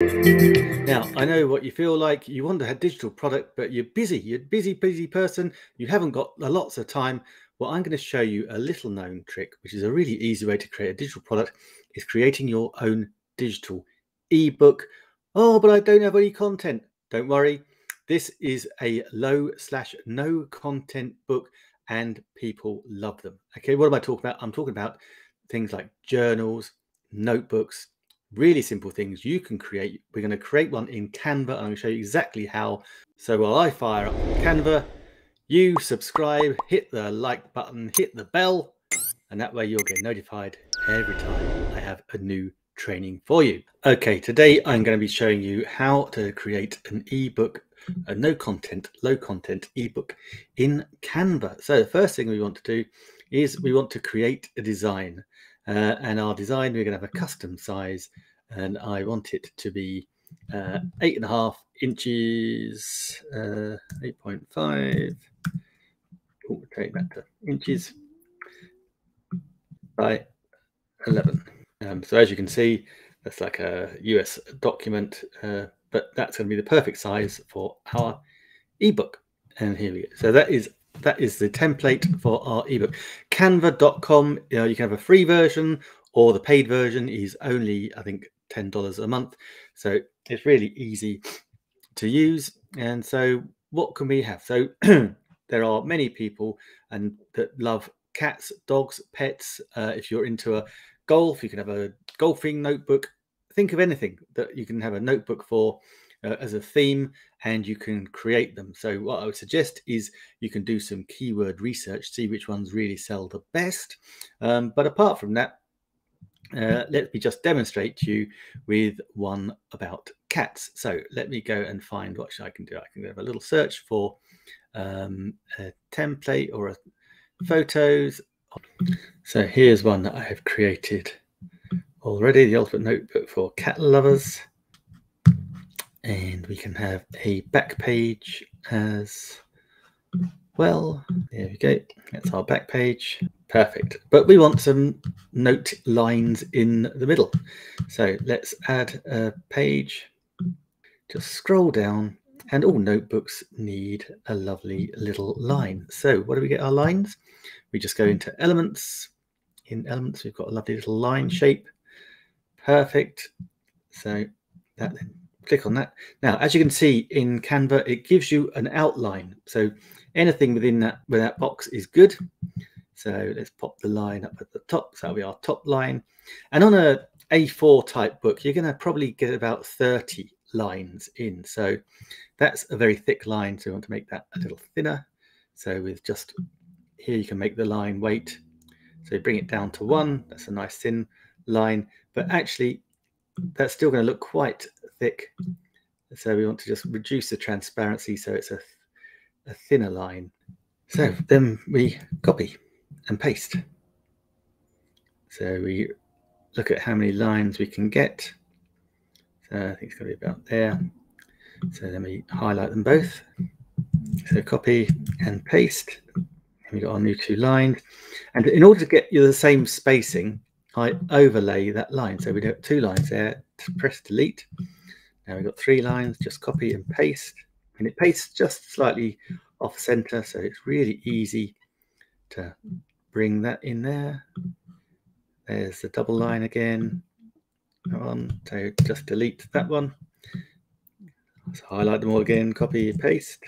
Now, I know what you feel like. You want a digital product, but you're busy. You're a busy, busy person. You haven't got lots of time. Well, I'm going to show you a little known trick, which is a really easy way to create a digital product, is creating your own digital ebook. Oh, but I don't have any content. Don't worry. This is a low slash no content book and people love them. Okay, what am I talking about? I'm talking about things like journals, notebooks, really simple things you can create. We're going to create one in Canva. I'm going to show you exactly how. So while I fire up Canva, you subscribe, hit the like button, hit the bell, and that way you'll get notified every time I have a new training for you. Okay, today I'm going to be showing you how to create an ebook, a no content, low content ebook in Canva. So the first thing we want to do is we want to create a design. Uh, and our design, we're going to have a custom size, and I want it to be uh, eight and a half inches, uh, 8.5. Oh, take that to inches by 11. Um, so as you can see, that's like a US document, uh, but that's going to be the perfect size for our ebook. And here we go. So that is that is the template for our ebook. Canva.com, you, know, you can have a free version or the paid version is only, I think, $10 a month. So it's really easy to use. And so what can we have? So there are many people and that love cats, dogs, pets. Uh, if you're into a golf, you can have a golfing notebook. Think of anything that you can have a notebook for uh, as a theme and you can create them. So what I would suggest is you can do some keyword research, see which ones really sell the best. Um, but apart from that, uh, let me just demonstrate to you with one about cats. So let me go and find what I can do. I can have a little search for um, a template or a photos. So here's one that I have created already, the ultimate notebook for cat lovers and we can have a back page as well. There we go. That's our back page. Perfect. But we want some note lines in the middle. So let's add a page. Just scroll down and all notebooks need a lovely little line. So what do we get our lines? We just go into elements. In elements, we've got a lovely little line shape. Perfect. So that then click on that. Now, as you can see in Canva, it gives you an outline. So anything within that, within that box is good. So let's pop the line up at the top. So that'll be our top line. And on a A4 type book, you're going to probably get about 30 lines in. So that's a very thick line. So we want to make that a little thinner. So with just here, you can make the line weight. So you bring it down to one. That's a nice thin line. But actually, that's still going to look quite thick. So we want to just reduce the transparency so it's a, a thinner line. So then we copy and paste. So we look at how many lines we can get. So I think it's going to be about there. So then we highlight them both. So copy and paste. And we got our new two lines. And in order to get you the same spacing, I overlay that line. So we do two lines there, press delete. Now we've got three lines, just copy and paste. And it pastes just slightly off center, so it's really easy to bring that in there. There's the double line again. On, so just delete that one. Let's highlight them all again, copy paste.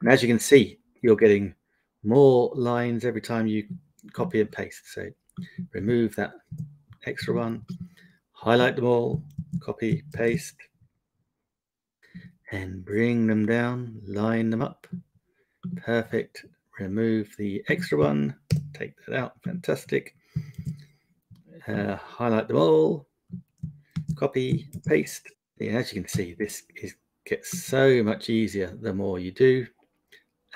And as you can see, you're getting more lines every time you copy and paste. So remove that extra one, highlight them all, copy, paste, and bring them down, line them up. Perfect. Remove the extra one, take that out. Fantastic. Uh, highlight them all, copy, paste. Yeah, as you can see, this is gets so much easier the more you do.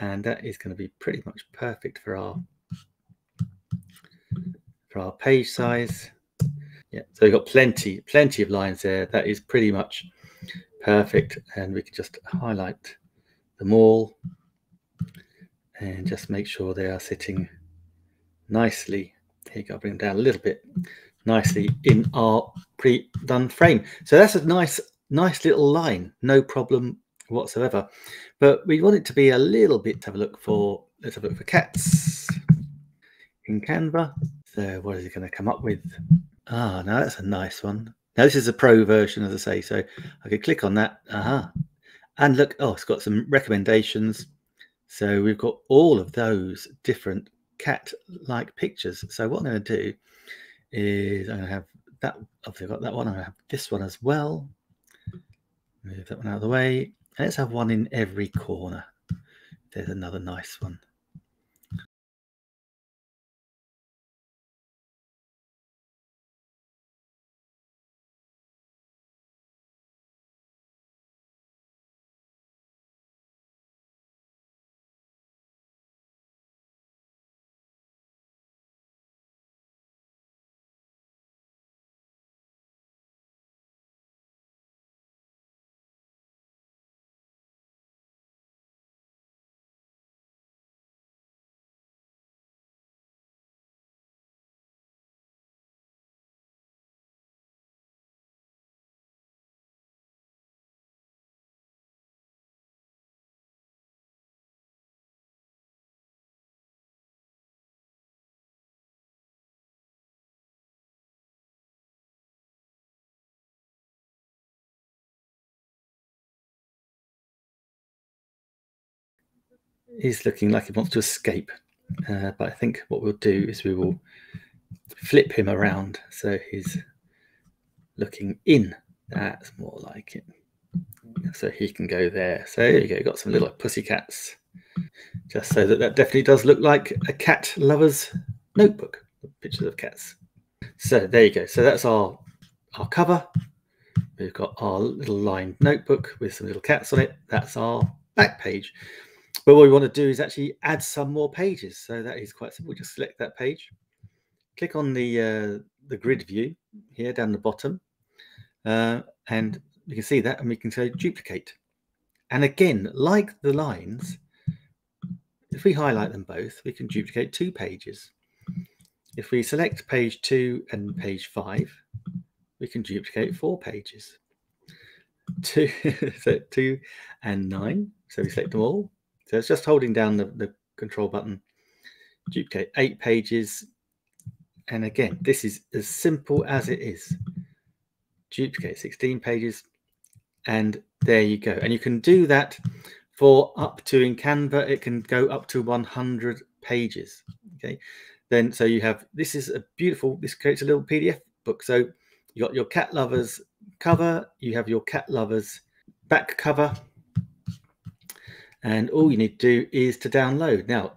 And that is going to be pretty much perfect for our for our page size. Yeah, so we've got plenty, plenty of lines there. That is pretty much perfect. And we can just highlight them all and just make sure they are sitting nicely. Here go, bring them down a little bit nicely in our pre-done frame. So that's a nice nice little line, no problem whatsoever. But we want it to be a little bit to have a look for, let's have a look for cats in Canva. So what is it going to come up with? Ah, now that's a nice one. Now this is a pro version, as I say, so I could click on that. Uh-huh. And look, oh, it's got some recommendations. So we've got all of those different cat-like pictures. So what I'm going to do is I'm going to have that. Obviously, I've got that one. To have this one as well. Move that one out of the way. Let's have one in every corner. There's another nice one. He's looking like he wants to escape. Uh, but I think what we'll do is we will flip him around so he's looking in. That's more like it. So he can go there. So there you go. Got some little pussy cats. Just so that that definitely does look like a cat lover's notebook. Pictures of cats. So there you go. So that's our our cover. We've got our little lined notebook with some little cats on it. That's our back page. But what we want to do is actually add some more pages. So that is quite simple. Just select that page, click on the uh, the grid view here down the bottom, uh, and you can see that, and we can say duplicate. And again, like the lines, if we highlight them both, we can duplicate two pages. If we select page two and page five, we can duplicate four pages. Two, so two and nine. So we select them all. So it's just holding down the, the control button, duplicate eight pages. And again, this is as simple as it is. Duplicate 16 pages. And there you go. And you can do that for up to in Canva, it can go up to 100 pages. Okay. Then, so you have, this is a beautiful, this creates a little PDF book. So you got your cat lovers cover, you have your cat lovers back cover, and all you need to do is to download. Now,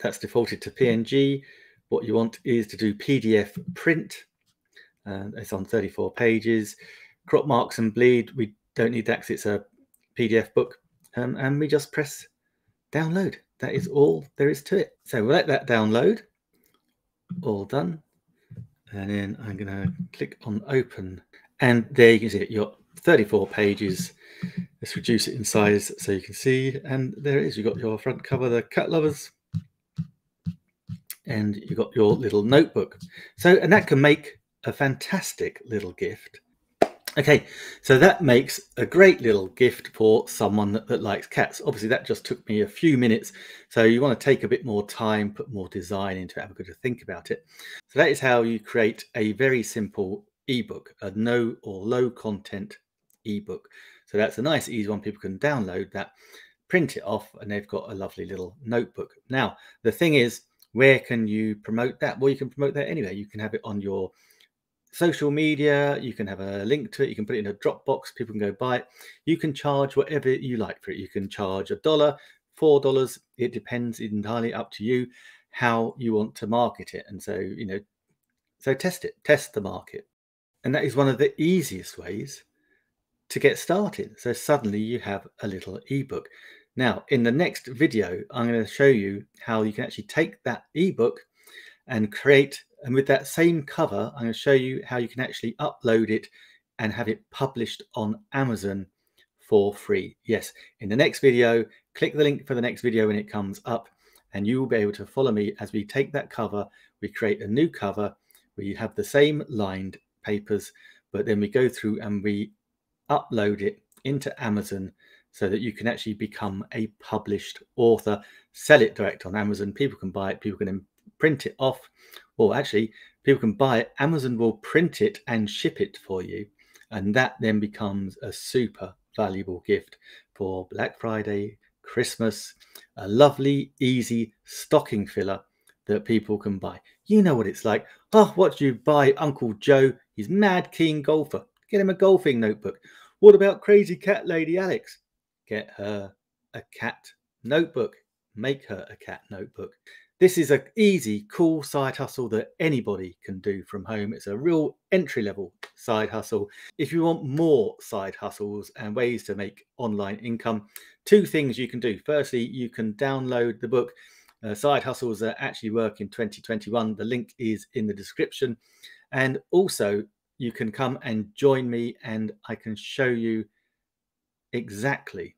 that's defaulted to PNG. What you want is to do PDF print. Uh, it's on 34 pages. Crop marks and bleed, we don't need that because it's a PDF book. Um, and we just press download. That is all there is to it. So we'll let that download. All done. And then I'm going to click on open. And there you can see it. Your 34 pages Let's reduce it in size so you can see. And there it is. You've got your front cover, the cat lovers. And you've got your little notebook. So, and that can make a fantastic little gift. Okay, so that makes a great little gift for someone that, that, likes cats. Obviously, that just took me a few minutes. So you want to take a bit more time, put more design into it, have a good to think about it. So that is how you create a very simple ebook, a no or low content ebook. So that's a nice, easy one. People can download that, print it off, and they've got a lovely little notebook. Now, the thing is, where can you promote that? Well, you can promote that anywhere. You can have it on your social media. You can have a link to it. You can put it in a Dropbox. People can go buy it. You can charge whatever you like for it. You can charge a dollar, four dollars. It depends entirely up to you how you want to market it. And so, you know, so test it, test the market. And that is one of the easiest ways to get started. So suddenly you have a little ebook. Now, in the next video, I'm going to show you how you can actually take that ebook and create, and with that same cover, I'm going to show you how you can actually upload it and have it published on Amazon for free. Yes, in the next video, click the link for the next video when it comes up, and you will be able to follow me as we take that cover, we create a new cover where you have the same lined papers, but then we go through and we upload it into Amazon so that you can actually become a published author, sell it direct on Amazon. People can buy it, people can print it off, or actually, people can buy it. Amazon will print it and ship it for you. And that then becomes a super valuable gift for Black Friday, Christmas, a lovely, easy stocking filler that people can buy. You know what it's like. Oh, what do you buy Uncle Joe? He's mad keen golfer. Get him a golfing notebook. What about crazy cat lady Alex? Get her a cat notebook. Make her a cat notebook. This is an easy, cool side hustle that anybody can do from home. It's a real entry level side hustle. If you want more side hustles and ways to make online income, two things you can do. Firstly, you can download the book uh, Side Hustles That Actually Work in 2021. The link is in the description. And also, you can come and join me, and I can show you exactly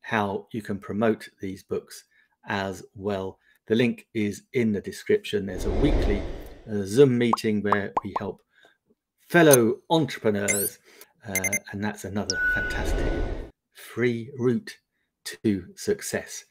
how you can promote these books as well. The link is in the description. There's a weekly uh, Zoom meeting where we help fellow entrepreneurs, uh, and that's another fantastic free route to success.